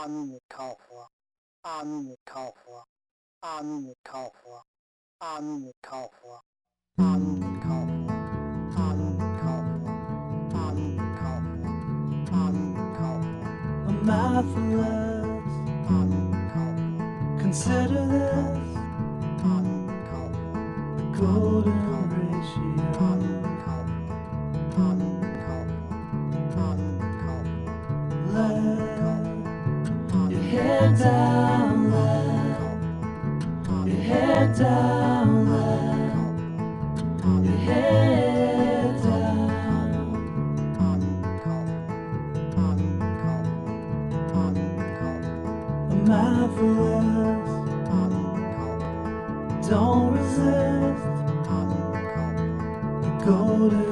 Anne Kaufler, Anne Kaufler, Anne Kaufler, Anne Kaufler, Anne Kaufler. Mindfulness. Consider this the golden ratio. head down. Your head down. Your head down. Don't resist. The golden.